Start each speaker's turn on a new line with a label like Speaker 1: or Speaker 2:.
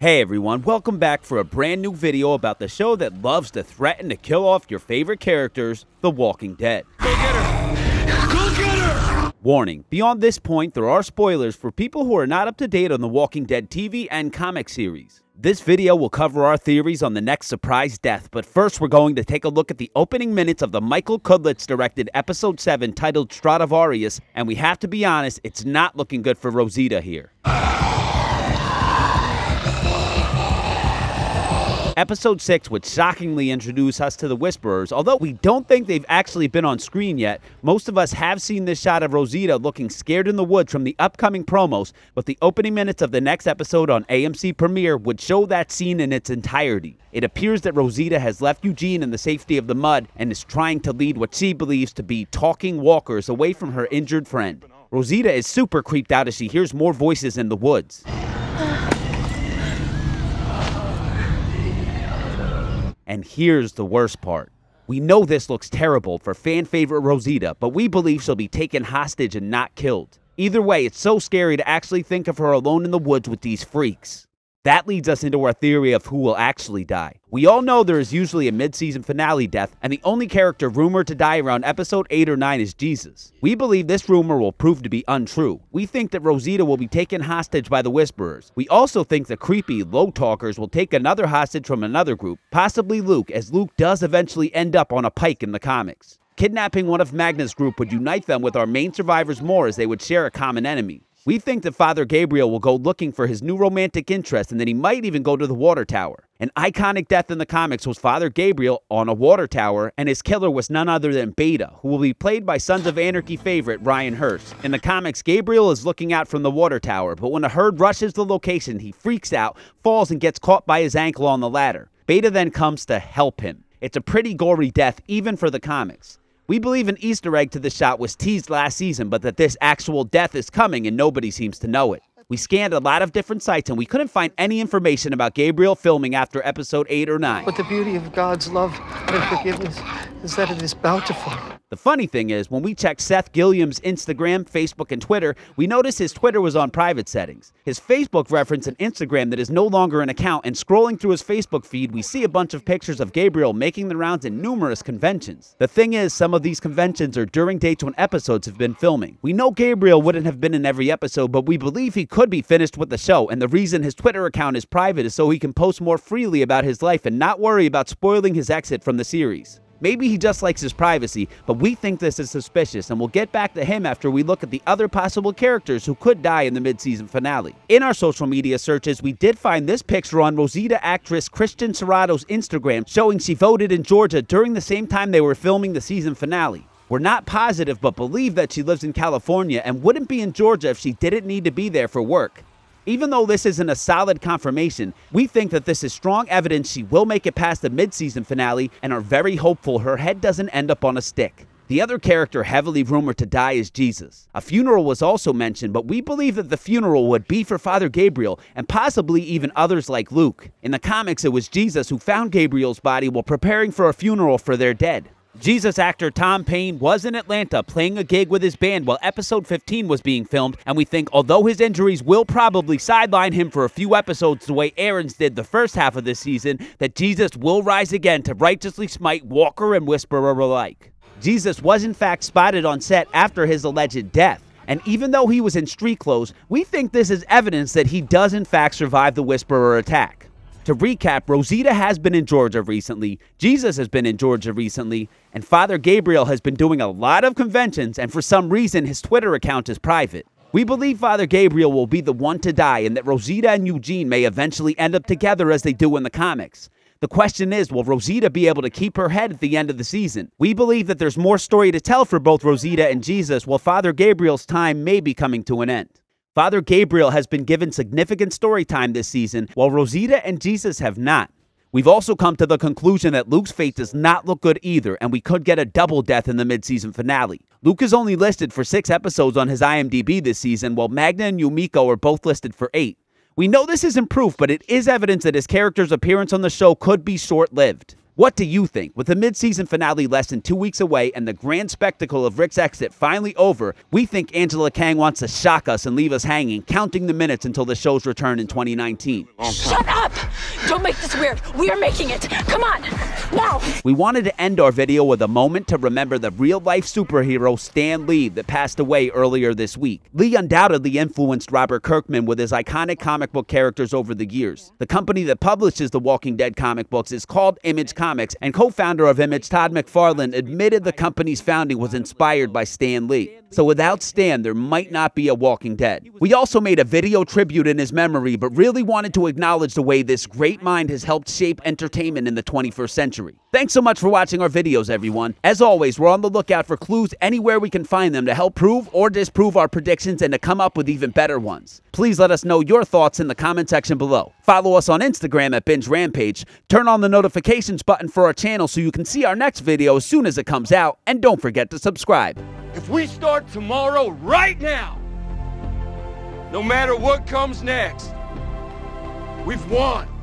Speaker 1: Hey everyone, welcome back for a brand new video about the show that loves to threaten to kill off your favorite characters, The Walking Dead.
Speaker 2: Go get her!
Speaker 1: Warning, beyond this point, there are spoilers for people who are not up to date on The Walking Dead TV and comic series. This video will cover our theories on the next surprise death, but first we're going to take a look at the opening minutes of the Michael Cudlitz directed episode 7 titled Stradivarius, and we have to be honest, it's not looking good for Rosita here. Episode 6 would shockingly introduce us to the Whisperers. Although we don't think they've actually been on screen yet, most of us have seen this shot of Rosita looking scared in the woods from the upcoming promos, but the opening minutes of the next episode on AMC Premiere would show that scene in its entirety. It appears that Rosita has left Eugene in the safety of the mud and is trying to lead what she believes to be talking walkers away from her injured friend. Rosita is super creeped out as she hears more voices in the woods. Oh, And here's the worst part. We know this looks terrible for fan favorite Rosita, but we believe she'll be taken hostage and not killed. Either way, it's so scary to actually think of her alone in the woods with these freaks. That leads us into our theory of who will actually die. We all know there is usually a mid-season finale death, and the only character rumored to die around episode 8 or 9 is Jesus. We believe this rumor will prove to be untrue. We think that Rosita will be taken hostage by the Whisperers. We also think the creepy Low Talkers will take another hostage from another group, possibly Luke, as Luke does eventually end up on a pike in the comics. Kidnapping one of Magna's group would unite them with our main survivors more as they would share a common enemy. We think that Father Gabriel will go looking for his new romantic interest and that he might even go to the water tower. An iconic death in the comics was Father Gabriel on a water tower, and his killer was none other than Beta, who will be played by Sons of Anarchy favorite Ryan Hurst. In the comics, Gabriel is looking out from the water tower, but when a herd rushes the location, he freaks out, falls, and gets caught by his ankle on the ladder. Beta then comes to help him. It's a pretty gory death, even for the comics. We believe an Easter egg to the shot was teased last season, but that this actual death is coming and nobody seems to know it. We scanned a lot of different sites and we couldn't find any information about Gabriel filming after episode 8 or 9.
Speaker 3: But the beauty of God's love and forgiveness is that it is bountiful.
Speaker 1: The funny thing is, when we checked Seth Gilliam's Instagram, Facebook, and Twitter, we noticed his Twitter was on private settings. His Facebook referenced an Instagram that is no longer an account, and scrolling through his Facebook feed, we see a bunch of pictures of Gabriel making the rounds in numerous conventions. The thing is, some of these conventions are during dates when episodes have been filming. We know Gabriel wouldn't have been in every episode, but we believe he could be finished with the show, and the reason his Twitter account is private is so he can post more freely about his life and not worry about spoiling his exit from the series. Maybe he just likes his privacy, but we think this is suspicious, and we'll get back to him after we look at the other possible characters who could die in the mid-season finale. In our social media searches, we did find this picture on Rosita actress Christian Serratos' Instagram showing she voted in Georgia during the same time they were filming the season finale. We're not positive, but believe that she lives in California and wouldn't be in Georgia if she didn't need to be there for work. Even though this isn't a solid confirmation, we think that this is strong evidence she will make it past the mid-season finale and are very hopeful her head doesn't end up on a stick. The other character heavily rumored to die is Jesus. A funeral was also mentioned, but we believe that the funeral would be for Father Gabriel and possibly even others like Luke. In the comics, it was Jesus who found Gabriel's body while preparing for a funeral for their dead. Jesus actor Tom Payne was in Atlanta playing a gig with his band while episode 15 was being filmed, and we think although his injuries will probably sideline him for a few episodes the way Aaron's did the first half of this season, that Jesus will rise again to righteously smite Walker and Whisperer alike. Jesus was in fact spotted on set after his alleged death. And even though he was in street clothes, we think this is evidence that he does in fact survive the Whisperer attack. To recap, Rosita has been in Georgia recently, Jesus has been in Georgia recently, and Father Gabriel has been doing a lot of conventions, and for some reason, his Twitter account is private. We believe Father Gabriel will be the one to die, and that Rosita and Eugene may eventually end up together as they do in the comics. The question is, will Rosita be able to keep her head at the end of the season? We believe that there's more story to tell for both Rosita and Jesus, while Father Gabriel's time may be coming to an end. Father Gabriel has been given significant story time this season, while Rosita and Jesus have not. We've also come to the conclusion that Luke's fate does not look good either, and we could get a double death in the mid-season finale. Luke is only listed for six episodes on his IMDb this season, while Magna and Yumiko are both listed for eight. We know this isn't proof, but it is evidence that his character's appearance on the show could be short lived. What do you think? With the mid-season finale less than two weeks away and the grand spectacle of Rick's exit finally over, we think Angela Kang wants to shock us and leave us hanging, counting the minutes until the show's return in 2019.
Speaker 4: Shut up! Don't make this weird. We are making it. Come on, now.
Speaker 1: We wanted to end our video with a moment to remember the real-life superhero Stan Lee that passed away earlier this week. Lee undoubtedly influenced Robert Kirkman with his iconic comic book characters over the years. The company that publishes the Walking Dead comic books is called Image Comics, and co-founder of Image, Todd McFarlane, admitted the company's founding was inspired by Stan Lee. So without Stan, there might not be a Walking Dead. We also made a video tribute in his memory, but really wanted to acknowledge the way this great mind has helped shape entertainment in the 21st century. Thanks so much for watching our videos, everyone. As always, we're on the lookout for clues anywhere we can find them to help prove or disprove our predictions and to come up with even better ones. Please let us know your thoughts in the comment section below. Follow us on Instagram at Binge Rampage. Turn on the notifications button for our channel so you can see our next video as soon as it comes out. And don't forget to subscribe.
Speaker 2: If we start tomorrow right now, no matter what comes next, we've won.